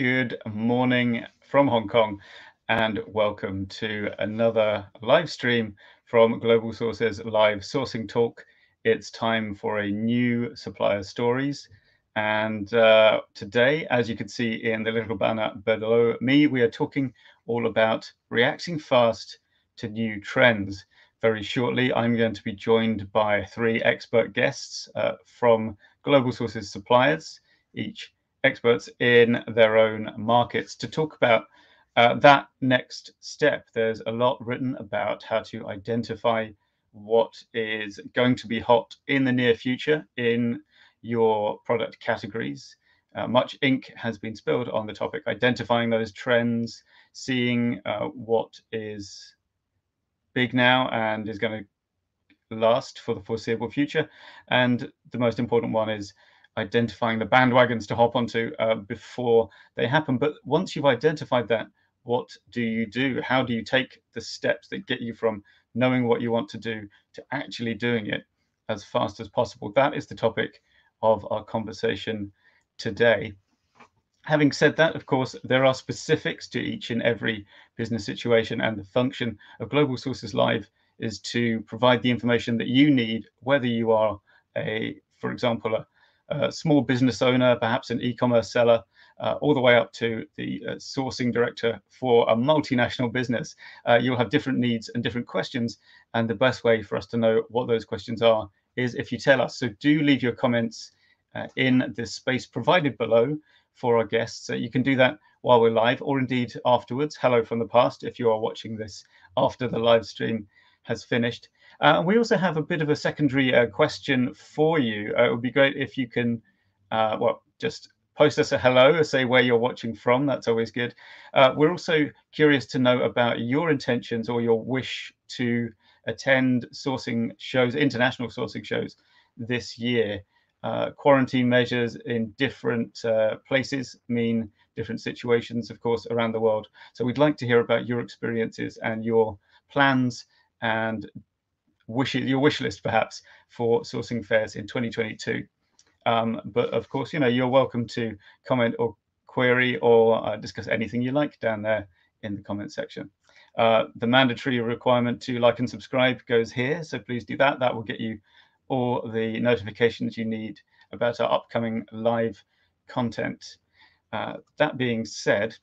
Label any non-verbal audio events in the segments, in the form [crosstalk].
Good morning from Hong Kong, and welcome to another live stream from Global Sources Live Sourcing Talk. It's time for a new supplier stories. And uh, today, as you can see in the little banner below me, we are talking all about reacting fast to new trends. Very shortly, I'm going to be joined by three expert guests uh, from Global Sources suppliers, each experts in their own markets to talk about uh, that next step. There's a lot written about how to identify what is going to be hot in the near future in your product categories. Uh, much ink has been spilled on the topic, identifying those trends, seeing uh, what is big now and is going to last for the foreseeable future. And the most important one is identifying the bandwagons to hop onto uh, before they happen. But once you've identified that, what do you do? How do you take the steps that get you from knowing what you want to do to actually doing it as fast as possible? That is the topic of our conversation today. Having said that, of course, there are specifics to each and every business situation, and the function of Global Sources Live is to provide the information that you need, whether you are a, for example, a a small business owner, perhaps an e-commerce seller, uh, all the way up to the uh, sourcing director for a multinational business. Uh, you'll have different needs and different questions. And the best way for us to know what those questions are is if you tell us. So do leave your comments uh, in the space provided below for our guests. you can do that while we're live or indeed afterwards. Hello from the past if you are watching this after the live stream has finished. Uh, we also have a bit of a secondary uh, question for you. Uh, it would be great if you can, uh, well, just post us a hello say where you're watching from. That's always good. Uh, we're also curious to know about your intentions or your wish to attend sourcing shows, international sourcing shows this year. Uh, quarantine measures in different places mean different situations, of course, around the world. So we'd like to hear about your experiences and your plans and wish your wish list perhaps for sourcing fairs in 2022. Um, but of course, you know, you're welcome to comment or query or uh, discuss anything you like down there in the comment section. Uh, the mandatory requirement to like and subscribe goes here, so please do that. That will get you all the notifications you need about our upcoming live content. Uh, that being said,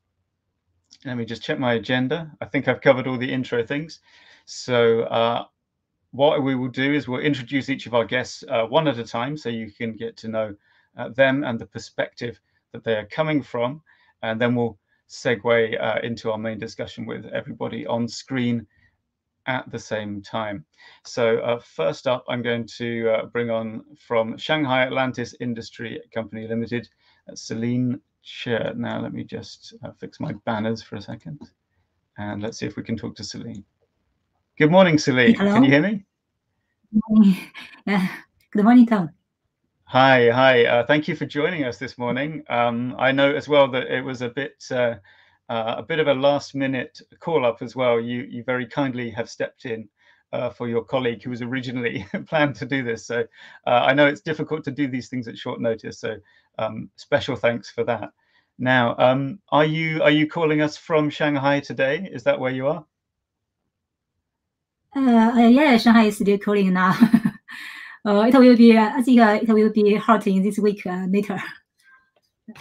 let me just check my agenda. I think I've covered all the intro things. So uh, what we will do is we'll introduce each of our guests uh, one at a time so you can get to know uh, them and the perspective that they are coming from. And then we'll segue uh, into our main discussion with everybody on screen at the same time. So uh, first up, I'm going to uh, bring on from Shanghai Atlantis Industry Company Limited, uh, Celine Che. Now, let me just fix my banners for a second. And let's see if we can talk to Celine. Good morning, Celine. Hello. Can you hear me? Good morning. good morning, Tom. Hi, hi. Uh, thank you for joining us this morning. Um, I know as well that it was a bit uh, uh, a bit of a last minute call up as well. You you very kindly have stepped in uh, for your colleague who was originally [laughs] planned to do this. So uh, I know it's difficult to do these things at short notice. So um, special thanks for that. Now, um, are you are you calling us from Shanghai today? Is that where you are? Uh, yeah, Shanghai is still cooling now. uh, it will be, I think uh, it will be hot in this week uh, later.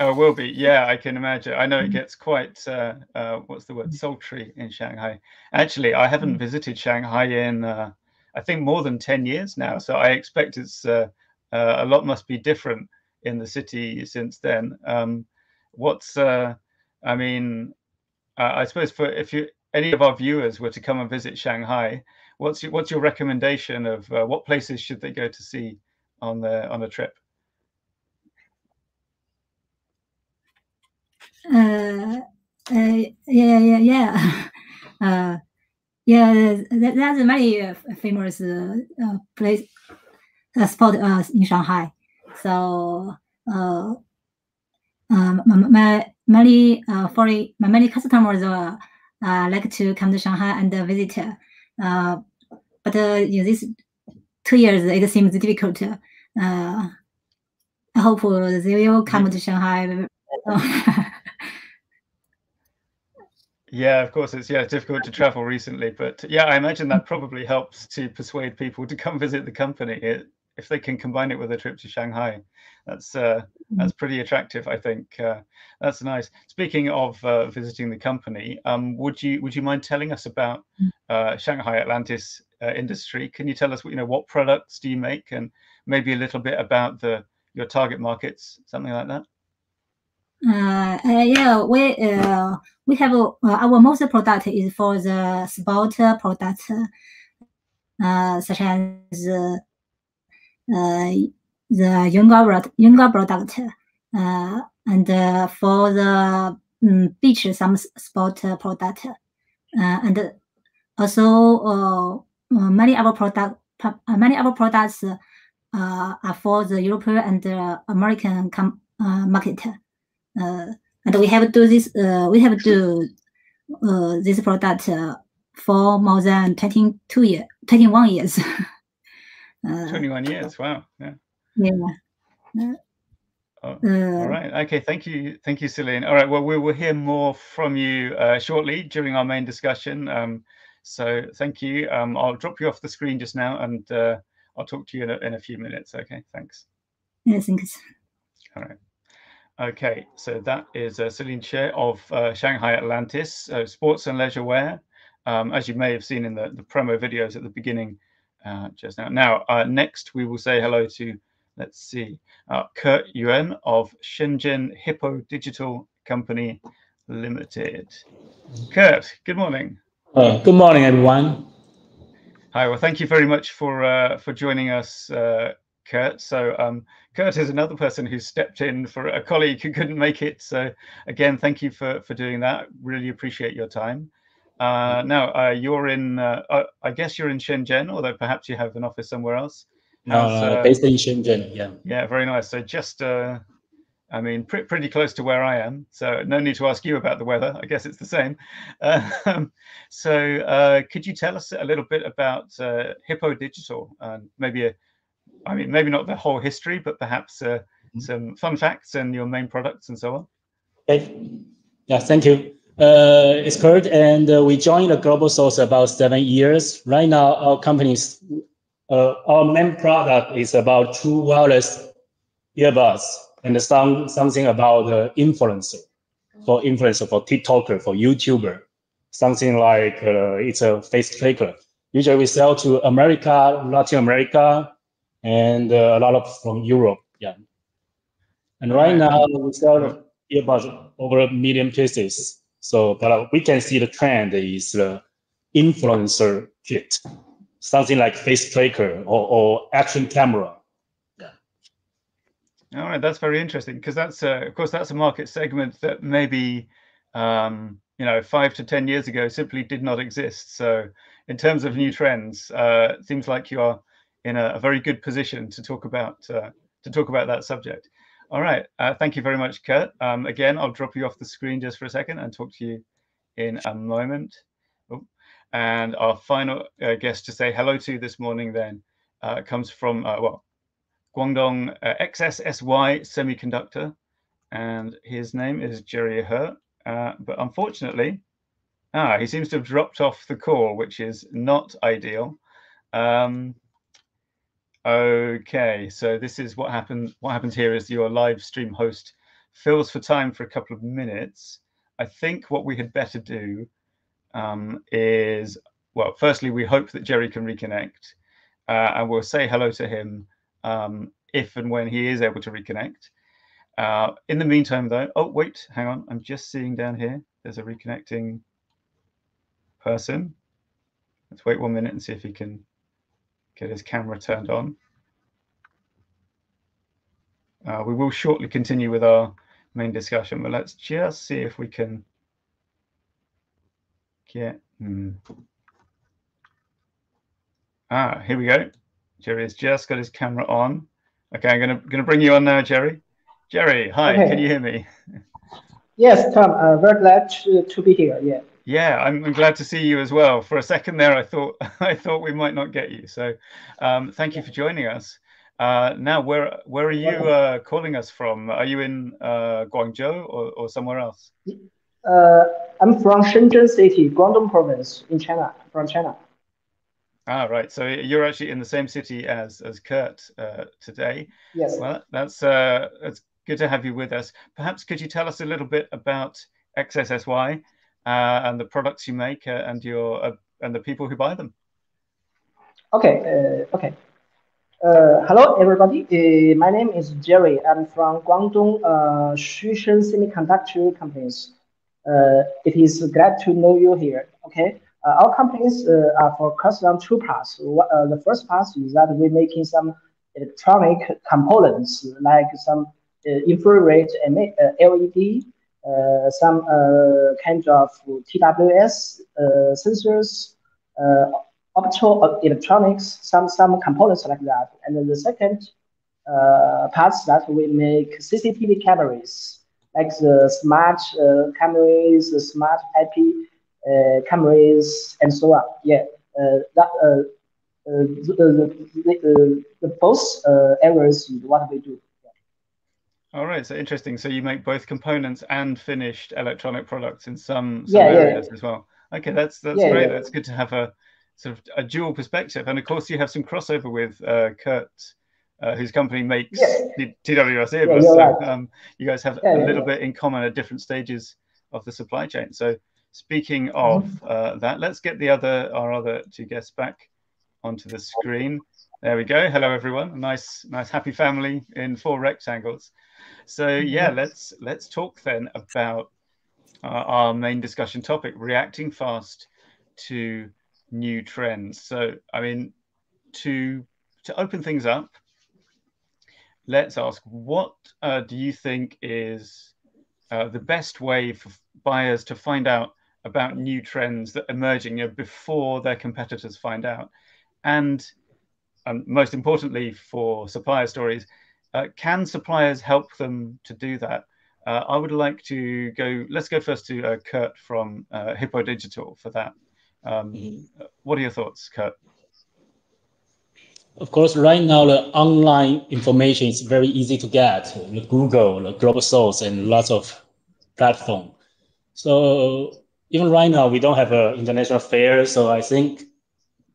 Oh, will be. Yeah, I can imagine. I know it mm. gets quite, uh, uh, what's the word, sultry in Shanghai. Actually, I haven't mm. visited Shanghai in, uh, I think, more than 10 years now. So I expect it's uh, uh, a lot must be different in the city since then. Um, what's, uh, I mean, uh, I suppose for if you any of our viewers were to come and visit Shanghai, what's your, what's your recommendation of uh, what places should they go to see on the on a trip? Uh, uh yeah, yeah, yeah. [laughs] Uh, yeah, there's many uh, famous uh, uh, place spot in Shanghai. So uh, um, my many foreign, my many customers uh, uh, like to come to Shanghai and visit. Uh, but uh, in these two years, it seems difficult. Uh, I hope they will come to Shanghai. Yeah, of course, it's yeah difficult to travel recently, but yeah, I imagine that probably helps to persuade people to come visit the company. It, if they can combine it with a trip to Shanghai, that's uh, mm-hmm. that's pretty attractive. I think uh, that's nice. Speaking of uh, visiting the company, um, would you would you mind telling us about mm. uh, Shanghai Atlantis uh, industry? Can you tell us what you know what products do you make, and maybe a little bit about the your target markets, something like that? Uh, uh, yeah, we uh, we have uh, our most product is for the sport product, uh, such as uh, the younger younger product, uh, and uh, for the um, beach some sport product, uh, and also uh, many other product many other products uh, are for the European and uh, American uh, market. Uh, and we have do this. Uh, we have do uh, this product uh, for more than twenty two years, twenty one years. uh, twenty one years. Wow. Yeah. Yeah. Oh, all right. Okay. Thank you. Thank you, Celine. All right. Well, we will hear more from you uh, shortly during our main discussion. Um, so thank you. Um, I'll drop you off the screen just now, and uh, I'll talk to you in a, in a few minutes. Okay. Thanks. Yeah. Thanks. All right. Okay, so that is uh, Celine Che of uh, Shanghai Atlantis, uh, sports and leisure wear, um, as you may have seen in the, the promo videos at the beginning uh, just now. Now, uh, next we will say hello to, let's see, uh, Kurt Yuan of Shenzhen Hippo Digital Company Limited. Kurt, good morning. good morning, everyone. Hi, well, thank you very much for for joining us Kurt. So um, Kurt is another person who stepped in for a colleague who couldn't make it. So again, thank you for for doing that. Really appreciate your time. Uh, now uh, you're in, uh, uh I guess you're in Shenzhen, although perhaps you have an office somewhere else. Uh, based in Shenzhen, yeah. Yeah, very nice. So just, uh, I mean, pr- pretty close to where I am. So no need to ask you about the weather. I guess it's the same. [laughs] Um, so could you tell us a little bit about Hippo Digital and maybe a I mean, maybe not the whole history, but perhaps uh, mm-hmm. some fun facts and your main products and so on. Okay. Yeah, thank you. Uh, it's Kurt, and uh, we joined the Global Source about seven years. Right now, our company's uh, our main product is about true wireless earbuds and some something about the influencer for influencer for TikToker for YouTuber, something like uh, it's a face tracker. Usually, we sell to America, Latin America, and uh, a lot of from Europe. Yeah. And right now we sell earbuds over a million pieces. So, but uh, we can see the trend is the influencer kit, something like face tracker or, or action camera. Yeah. All right, that's very interesting because that's, uh, of course, that's a market segment that maybe, um, you know, five to ten years ago simply did not exist. So, in terms of new trends, uh, it seems like you are in a, a very good position to talk about uh, to talk about that subject. All right, uh, thank you very much, Kurt. Um, again, I'll drop you off the screen just for a second and talk to you in a moment. And our final uh, guest to say hello to this morning then uh, comes from uh, well, Guangdong uh, XSSY Semiconductor, and his name is Jerry He. but unfortunately, ah, he seems to have dropped off the call, which is not ideal. Um, Okay, so this is what happens. What happens here is your live stream host fills for time for a couple of minutes. I think what we had better do um, is, well, firstly, we hope that Jerry can reconnect, uh, and we'll say hello to him um, if and when he is able to reconnect. Uh, in the meantime, though, oh wait, hang on, I'm just seeing down here. There's a reconnecting person. Let's wait one minute and see if he can get his camera turned on. Uh, we will shortly continue with our main discussion, but let's just see if we can get. Hmm. Ah, here we go. Jerry has just got his camera on. Okay, I'm gonna gonna bring you on now, Jerry. Jerry, hi. Okay. Can you hear me? Yes, Tom. I'm very glad to, to be here. Yeah. Yeah, I'm, I'm, glad to see you as well. For a second there, I thought [laughs] I thought we might not get you. So, um, thank you for joining us. Uh, now, where where are you uh, calling us from? Are you in uh, Guangzhou or, or somewhere else? Uh, I'm from Shenzhen City, Guangdong Province in China, from China. Ah, right. So you're actually in the same city as as Kurt uh, today. Yes. Well, that's uh, it's good to have you with us. Perhaps could you tell us a little bit about XSSY uh, and the products you make uh, and your uh, and the people who buy them? Okay. Uh, okay. hello, everybody. my name is Jerry. I'm from Guangdong uh, Xusheng Semiconductor Companies. It is glad to know you here. Okay. Uh, our companies uh, are focused on two parts. Uh, the first part is that we're making some electronic components like some infrared LED, some kind of TWS sensors, optical electronics, some some components like that. And then the second uh, parts that we make CCTV cameras, like the smart uh, cameras, the smart IP uh, cameras, and so on. Yeah, uh, that uh, the, the, the, both areas is what we do. All right, so interesting. So you make both components and finished electronic products in some, some yeah, areas yeah. as well. Okay, that's that's yeah, great. Yeah. That's good to have a sort of a dual perspective, and of course you have some crossover with uh, Kurt, uh, whose company makes yes. TWS yeah, earbuds. so right. um, you guys have a little bit in common at different stages of the supply chain. So Speaking of Mm-hmm. uh, that, let's get the other our other two guests back onto the screen. There we go. Hello, everyone. Nice, nice, happy family in four rectangles. So yeah, let's let's talk then about uh, our main discussion topic: reacting fast to new trends. So I mean, to to open things up, let's ask: what uh, do you think is uh, the best way for buyers to find out about new trends that are emerging you know, before their competitors find out. And um, most importantly for supplier stories, uh, can suppliers help them to do that? Uh, I would like to go, let's go first to uh, Kurt from uh, Hippo Digital for that. Um, mm-hmm. What are your thoughts, Kurt? Of course, right now the online information is very easy to get. The Google, the Global Source, and lots of platform. So even right now, we don't have an international fair. So I think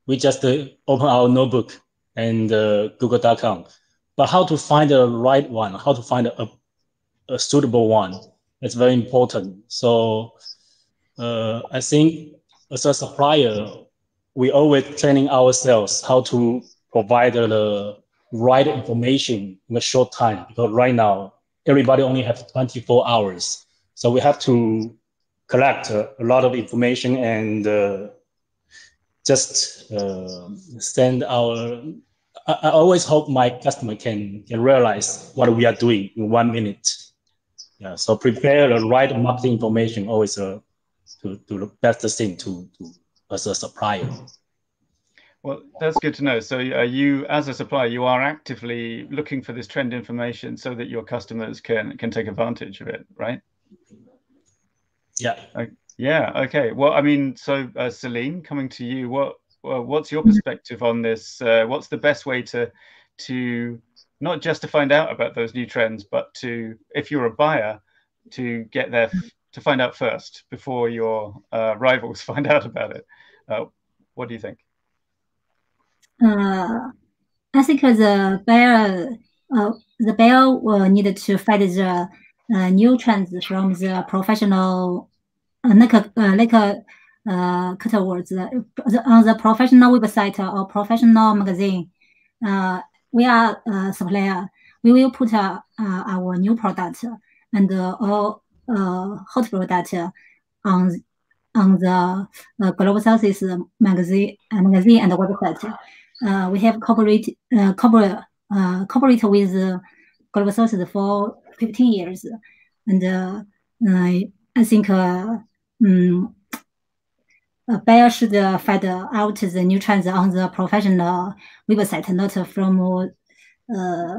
we just uh, open our notebook and uh, google.com. But how to find the right one, how to find a, a suitable one, it's very important. So uh, I think as a supplier, we always training ourselves how to provide the right information in a short time because right now everybody only have 24 hours. So we have to collect a lot of information and uh, just uh, send our. I, I, always hope my customer can can realize what we are doing in one minute. Yeah, so prepare the right marketing information always uh, to to the best thing to to as a supplier. Well, that's good to know. So, you, as a supplier, you are actively looking for this trend information so that your customers can can take advantage of it, right? Yeah. yeah. Okay. Well, I mean, so uh, Celine, coming to you, what well, what's your perspective on this? Uh, what's the best way to to not just to find out about those new trends, but to, if you're a buyer, to get there to find out first before your uh, rivals [laughs] find out about it. Uh, what do you think? Uh, I think the buyer, uh, the buyer will need to find the uh, new trends from the professional, uh, like uh, like uh, keywords on the professional website or professional magazine. Uh, we are a supplier. We will put uh, our new product and uh, all uh, hot product on on the uh, Global Sources magazine, uh, magazine and website. Uh, we have corporate uh, corporate uh, with uh, Global Sources for 15 years. And uh, I think uh, um, a buyer should find out the new trends on the professional website, not from uh,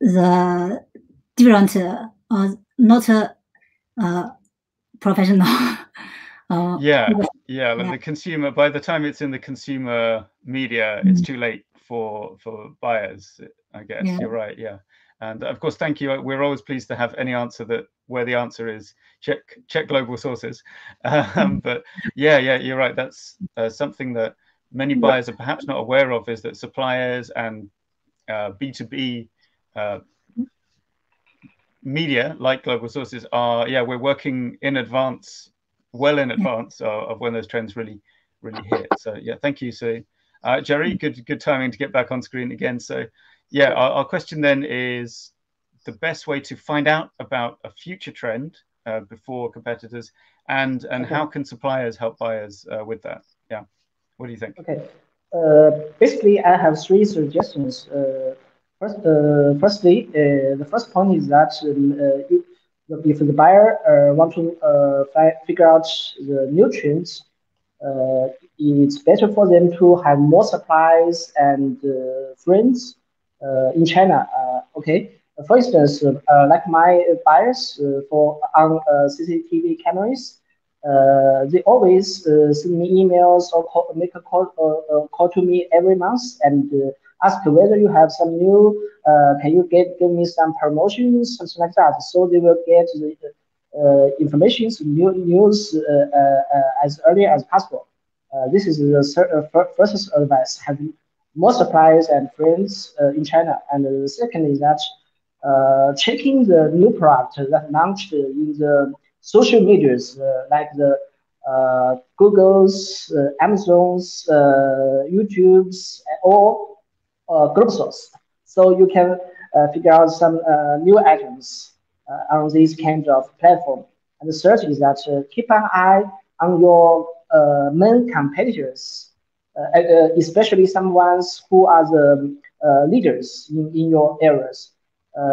the different or not uh, professional. [laughs] Uh, yeah, yeah, like yeah. the consumer. By the time it's in the consumer media, mm. it's too late for for buyers. I guess yeah. you're right. Yeah, And of course, thank you. We're always pleased to have any answer that where the answer is check check global sources. [laughs] Um, but yeah, yeah, you're right. That's uh, something that many buyers are perhaps not aware of is that suppliers and uh, B2B uh, media like global sources are yeah we're working in advance well in [laughs] advance of, of when those trends really really hit. So yeah thank you so uh, jerry good good timing to get back on screen again. So yeah our, our question then is the best way to find out about a future trend uh, before competitors and and okay. how can suppliers help buyers uh, with that? Yeah. What do you think? Okay. Uh, basically i have three suggestions. Uh, First, uh, firstly, uh, the first point is that um, uh, if the buyer uh, want to uh, figure out the nutrients, uh, it's better for them to have more supplies and uh, friends uh, in China. Uh, okay, for instance, like my buyers for on CCTV cameras, they always send me emails or call, make a call call to me every month and ask whether you have some new, uh, can you get give me some promotions, something like that. So they will get the uh, information, new news uh, uh, as early as possible. Uh, this is the first advice. Have more suppliers and friends in China. And the second is that checking the new product that launched in the social medias like the uh, Google's, uh, Amazon's, uh, YouTube's, or uh, group source. So you can uh, figure out some uh, new items on this kind of platform. And the third is that keep an eye on your main competitors, especially some ones who are the leaders in, in your areas.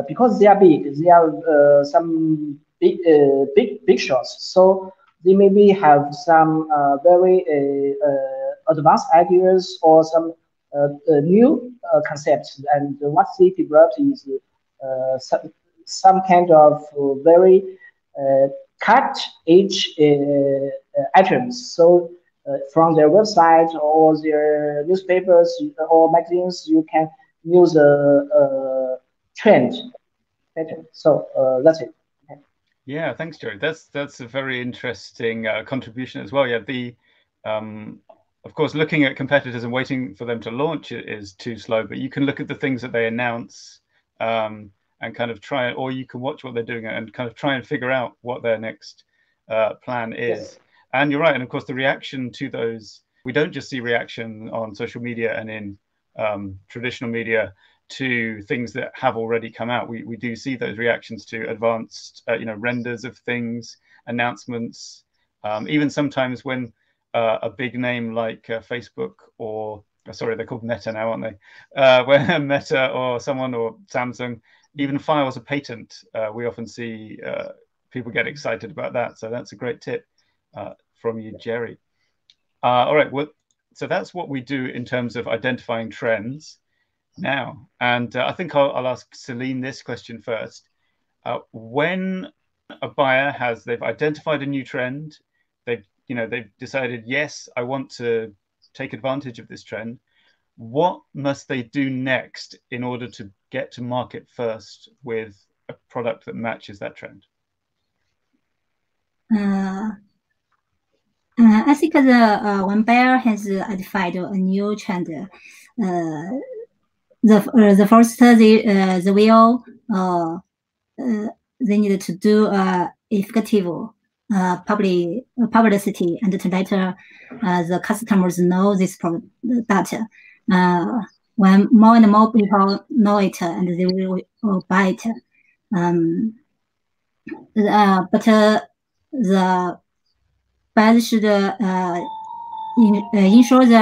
because they are big, they are some big, big, big shots. So they maybe have some uh, very uh, uh, advanced ideas or some new concepts. And what they developed is some, some kind of very cut edge items. So from their website or their newspapers or magazines, you can use a, trend. So uh, that's it. Yeah, thanks, Jerry. That's that's a very interesting uh, contribution as well. Yeah, the um, of course, looking at competitors and waiting for them to launch it is too slow. But you can look at the things that they announce um, and kind of try, or you can watch what they're doing and kind of try and figure out what their next uh, plan is. Yes. And you're right. And of course, the reaction to those, we don't just see reaction on social media and in um, traditional media to things that have already come out. We, we do see those reactions to advanced, uh, you know, renders of things, announcements, um, even sometimes when uh, a big name like uh, Facebook or uh, sorry, they're called Meta now, aren't they? Uh, [laughs] where Meta or someone or Samsung even files a patent, uh, we often see uh, people get excited about that. So that's a great tip from you, Jerry. all right, well, so that's what we do in terms of identifying trends now. And I think I'll, I'll, ask Celine this question first. when a buyer has they've identified a new trend, they've you know they've decided yes i want to take advantage of this trend. What must they do next in order to get to market first with a product that matches that trend? Uh, uh, I think the uh, when buyer has identified a new trend, uh, the uh, the first they uh, they will uh, uh, they need to do uh, effective uh, public publicity and to let uh, the customers know this product that uh, when more and more people know it and they will, will buy it. Um, uh, but uh, the buyers should uh, in, uh, ensure they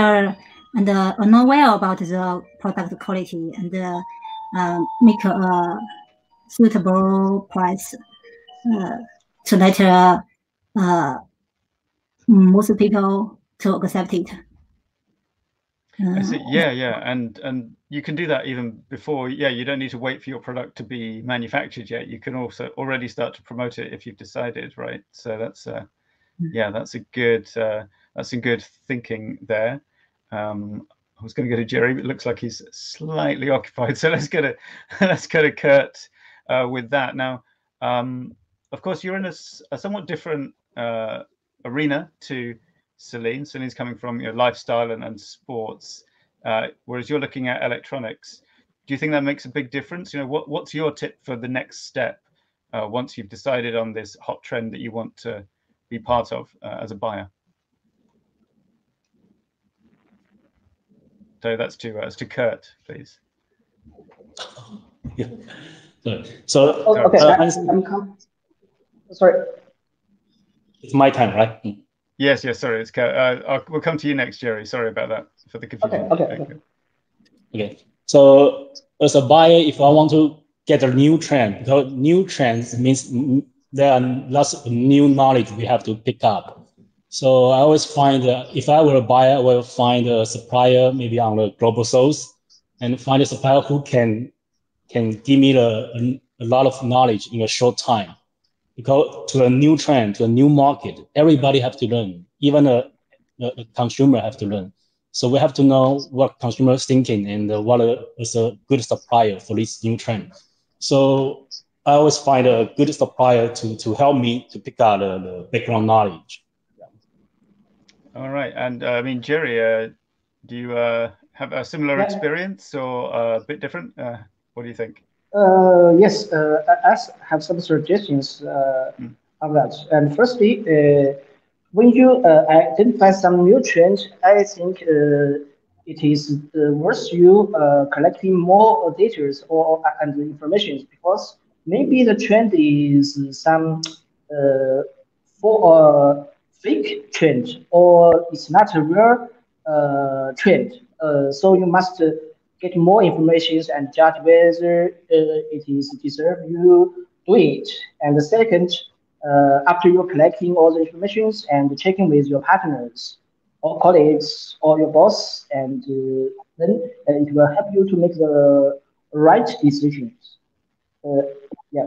and uh, know well about the product quality and uh, uh, make a suitable price uh, to let uh, most people to accept it. Uh, yeah, yeah, and and you can do that even before. Yeah, you don't need to wait for your product to be manufactured yet. You can also already start to promote it if you've decided, right? So that's uh, mm. yeah, that's a good uh, that's a good thinking there. Um, I was going to go to Jerry, but it looks like he's slightly [laughs] occupied. So let's go to [laughs] let's go to Kurt uh, with that. Now, um, of course, you're in a, a somewhat different uh, arena to Celine. Celine's coming from you know, lifestyle and, and sports, uh, whereas you're looking at electronics. Do you think that makes a big difference? You know, what, what's your tip for the next step uh, once you've decided on this hot trend that you want to be part of uh, as a buyer? So that's to uh, to Kurt, please. Yeah. So, oh, okay, uh, I'm, sorry. It's my time, right? Yes, yes. Sorry, it's. Uh, we'll come to you next, Jerry. Sorry about that for the confusion. Okay, okay. Okay. okay. So, as a buyer, if I want to get a new trend, because new trends means there are lots of new knowledge we have to pick up. So I always find that if I were a buyer, I will find a supplier maybe on the global source and find a supplier who can can give me a, a lot of knowledge in a short time. Because to a new trend, to a new market, everybody have to learn. Even a, a consumer have to learn. So we have to know what consumers thinking and what is a good supplier for this new trend. So I always find a good supplier to, to help me to pick out the, the background knowledge. All right, and uh, I mean, Jerry, uh, do you uh, have a similar yeah. experience or uh, a bit different? Uh, what do you think? Uh, yes, I have some suggestions mm. of that. And firstly, when you identify some new trend, I think it is worth you collecting more data or and information because maybe the trend is some for a fake trend or it's not a real uh, trend. Uh, so you must uh, get more information and judge whether uh, it is deserve you do it. And the second, uh, after you're collecting all the information and checking with your partners or colleagues or your boss, and uh, then it will help you to make the right decisions. yeah.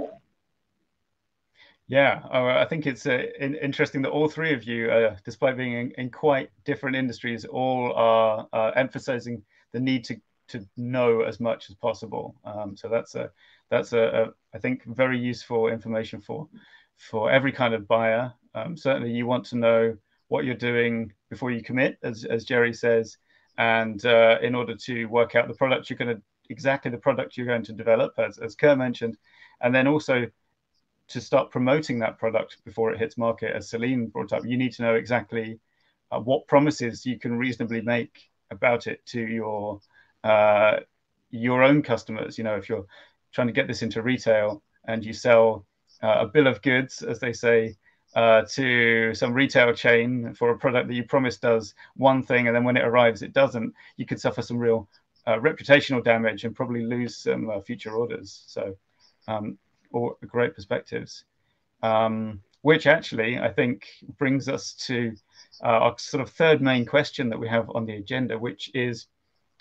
Yeah, oh, I think it's uh, in, interesting that all three of you, uh, despite being in, in, quite different industries, all are uh, emphasizing the need to to know as much as possible. Um, so that's a that's a, a I think very useful information for for every kind of buyer. Um, certainly, you want to know what you're doing before you commit, as as Jerry says, and uh, in order to work out the product you're going to exactly the product you're going to develop, as as Kurt mentioned, and then also to start promoting that product before it hits market, as Celine brought up, you need to know exactly uh, what promises you can reasonably make about it to your uh, your own customers. You know, if you're trying to get this into retail and you sell uh, a bill of goods, as they say, uh, to some retail chain for a product that you promise does one thing, and then when it arrives, it doesn't, you could suffer some real uh, reputational damage and probably lose some uh, future orders. So. Um, or great perspectives, um, which actually I think brings us to uh, our sort of third main question that we have on the agenda, which is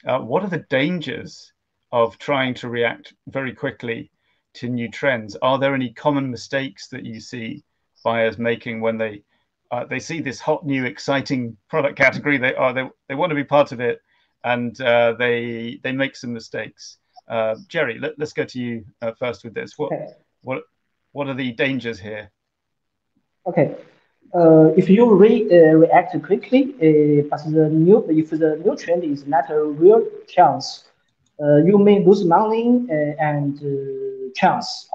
uh, what are the dangers of trying to react very quickly to new trends? Are there any common mistakes that you see buyers making when they uh, they see this hot new exciting product category? They are they, they want to be part of it, and uh, they they make some mistakes. Uh, Jerry, let, us go to you uh, first with this. What, okay. what, what are the dangers here? Okay. Uh, if you re, uh, react quickly, uh, but the new if the new trend is not a real chance, uh, you may lose money and chance.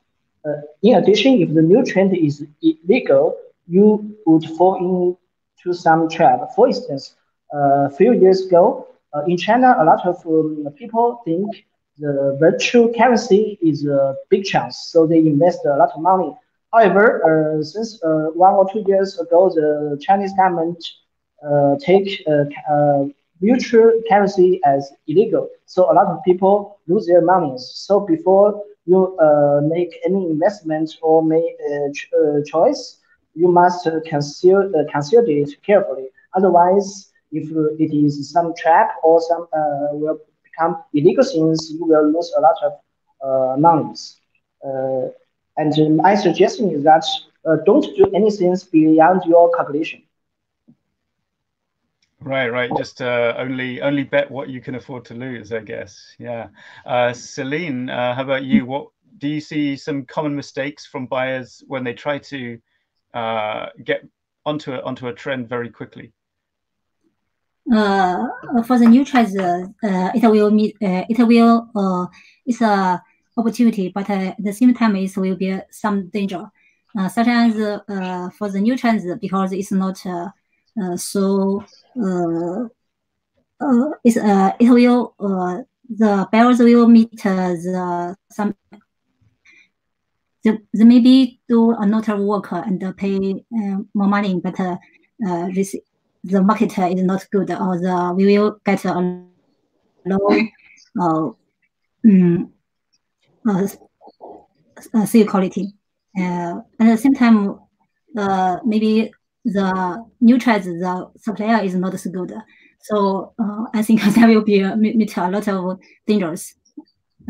in addition, if the new trend is illegal, you would fall into some trap. For instance, a few years ago, in China, a lot of um, people think the virtual currency is a big chance, so they invest a lot of money. However, uh, since uh, one or two years ago, the Chinese government uh, take uh, uh, virtual currency as illegal, so a lot of people lose their money. So before you uh, make any investment or make a ch choice, you must consider consider it carefully. Otherwise, if it is some trap or some will become illegal things, you will lose a lot of uh, monies. And my suggestion is that uh, don't do anything beyond your calculation. Right, right. Just uh, only only bet what you can afford to lose, I guess. Yeah. Uh, Celine, uh, how about you? What do you see some common mistakes from buyers when they try to uh, get onto a, onto a trend very quickly? Uh, for the new trends, uh, it will meet. Uh, it will. Uh, it's a opportunity, but uh, at the same time, it will be some danger. Uh, such as uh, for the new trends, because it's not uh, uh, so uh, uh, it's, uh, it will uh, the buyers will meet uh, the some they, they maybe do a lot of work and pay uh, more money, but uh, uh, the market is not good, or the we will get a low uh, um, uh, uh, sale quality. Uh, at the same time, uh, maybe the new trends, the supplier is not so good. So uh, I think [laughs] there will be uh, meet a lot of dangers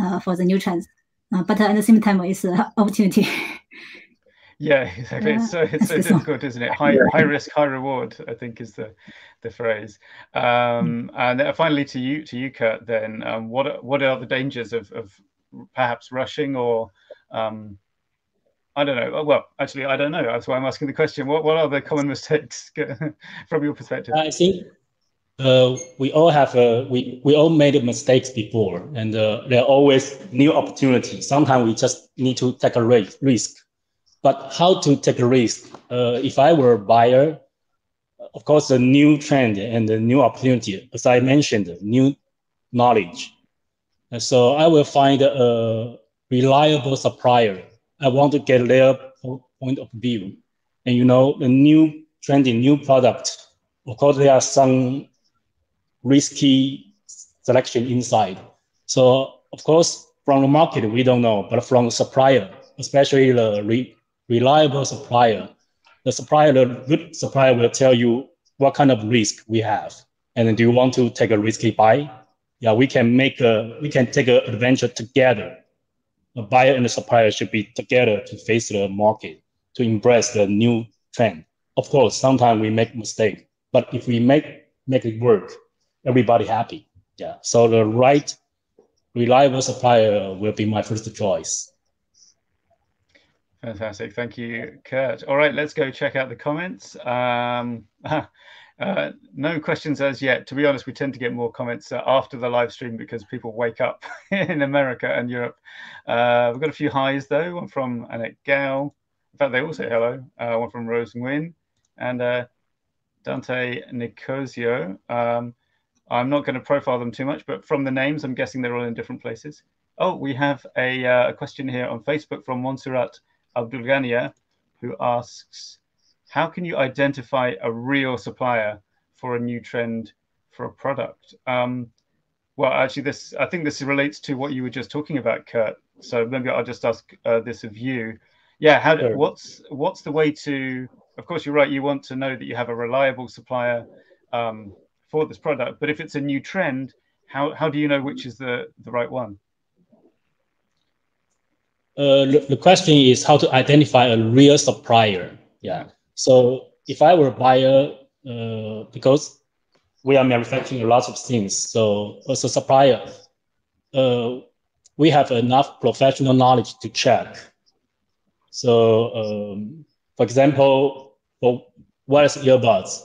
uh, for the new trends. Uh, but at the same time, it's an opportunity. [laughs] Yeah, exactly. It's so it's so difficult, isn't it? High high risk, high reward. I think is the the phrase. Um, and finally, to you, to you, Kurt. Then, um, what what are the dangers of of perhaps rushing or um, I don't know. Well, actually, I don't know. That's why I'm asking the question. What what are the common mistakes [laughs] from your perspective? I think uh, we all have uh, we we all made mistakes before, and uh, there are always new opportunities. Sometimes we just need to take a risk. But how to take a risk? Uh, if I were a buyer, of course, the new trend and the new opportunity, as I mentioned, new knowledge. And so I will find a reliable supplier I want to get their point of view. And you know, the new trending new product, of course, there are some risky selection inside. So of course, from the market, we don't know, but from the supplier, especially the re reliable supplier, the supplier, the good supplier will tell you what kind of risk we have. And do you want to take a risky buy? Yeah, we can make a, we can take an adventure together the buyer and the supplier should be together to face the market, to embrace the new trend. Of course, sometimes we make mistake, but if we make make it work, everybody happy. Yeah. So the right, reliable supplier will be my first choice. Fantastic. Thank you, Kurt. All right, let's go check out the comments. Um, [laughs] Uh, no questions as yet. To be honest, we tend to get more comments uh, after the live stream because people wake up [laughs] in America and Europe. Uh, we've got a few highs though. One from Annette Gao. In fact, they all say hello. Uh, one from Rose Nguyen and uh, Dante Nicosio. Um, I'm not going to profile them too much, but from the names, I'm guessing they're all in different places. Oh, we have a, a question here on Facebook from Montserrat Abdulgania, who asks, how can you identify a real supplier for a new trend for a product? Um, well, actually, this I think this relates to what you were just talking about, Kurt. So maybe I'll just ask uh, this of you. Yeah, how do, what's what's the way to? Of course, you're right. You want to know that you have a reliable supplier um, for this product. But if it's a new trend, how how do you know which is the the right one? Uh, the, the question is how to identify a real supplier. Yeah. So if I were a buyer, uh, because we are manufacturing lots of things, so as a supplier, uh, we have enough professional knowledge to check. So, um, for example, for wireless earbuds,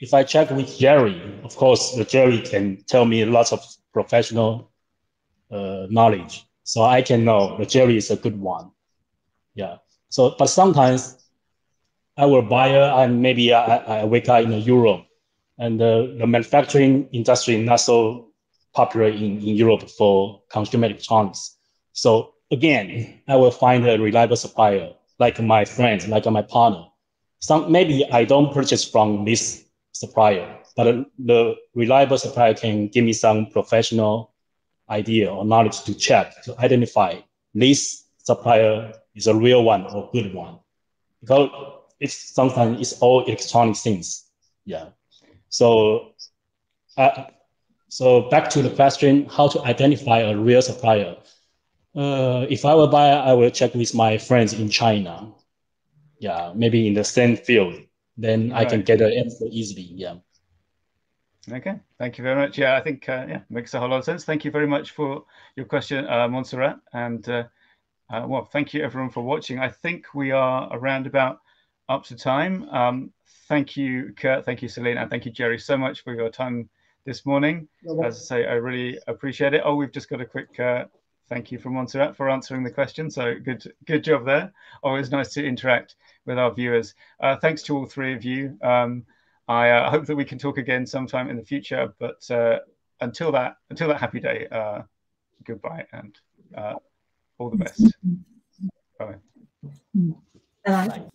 if I check with Jerry, of course, the Jerry can tell me lots of professional uh, knowledge, so I can know the Jerry is a good one. Yeah. So, but sometimes I will buyer and maybe I, I wake up in uh, Europe and the, the manufacturing industry is not so popular in, in Europe for consumer electronics. So again, I will find a reliable supplier like my friends, like my partner. Some maybe I don't purchase from this supplier, but the reliable supplier can give me some professional idea or knowledge to check to identify this supplier is a real one or good one. Because it's sometimes it's all electronic things. Yeah. So, uh, so back to the question, how to identify a real supplier. Uh, if I will buy, I will check with my friends in China. Yeah, maybe in the same field. Then right. I can get an answer easily. Yeah. Okay, thank you very much. Yeah, I think uh, yeah makes a whole lot of sense. Thank you very much for your question, uh, Montserrat, and uh, uh, well, thank you everyone for watching. I think we are around about up to time. Um, thank you, Kurt. Thank you, Celine, and thank you, Jerry, so much for your time this morning. As I say, I really appreciate it. Oh, we've just got a quick uh, thank you from Montserrat for answering the question. So good, good job there. Always nice to interact with our viewers. Uh, thanks to all three of you. Um, I uh, hope that we can talk again sometime in the future. But uh, until that, until that happy day, uh, goodbye and uh, all the best. Bye. Bye.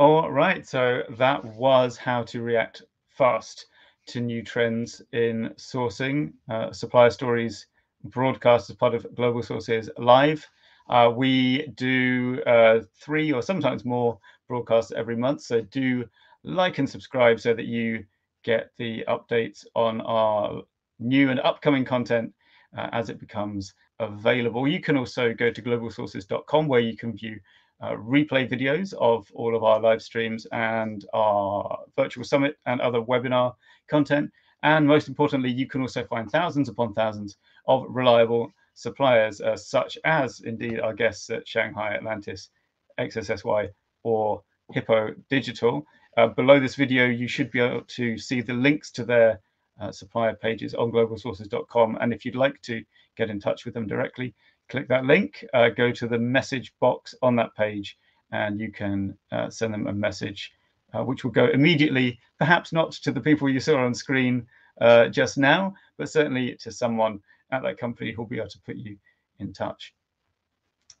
All right, so that was how to react fast to new trends in sourcing, uh, supplier stories broadcast as part of Global Sources Live. Uh, we do uh, three or sometimes more broadcasts every month, so do like and subscribe so that you get the updates on our new and upcoming content uh, as it becomes available. You can also go to globalsources.com where you can view uh, replay videos of all of our live streams and our virtual summit and other webinar content. And most importantly, you can also find thousands upon thousands of reliable suppliers, uh, such as indeed our guests at Shanghai Atlantis, XSSY, or Hippo Digital. Uh, below this video, you should be able to see the links to their uh, supplier pages on globalsources.com. And if you'd like to get in touch with them directly, click that link, uh, go to the message box on that page, and you can uh, send them a message, uh, which will go immediately, perhaps not to the people you saw on screen uh, just now, but certainly to someone at that company who'll be able to put you in touch.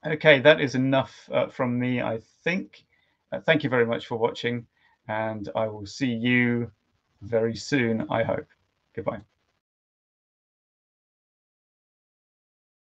Okay, that is enough uh, from me, I think. Uh, thank you very much for watching, and I will see you very soon, I hope. Goodbye.